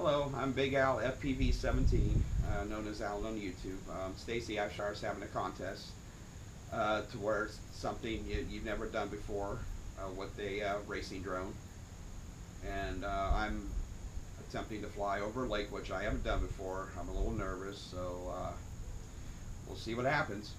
Hello, I'm Big Al FPV17, uh, known as Alan on YouTube. Um, Stacey Abshire is having a contest uh, to where something you've never done before uh, with a uh, racing drone. And uh, I'm attempting to fly over a lake, which I haven't done before. I'm a little nervous, so uh, we'll see what happens.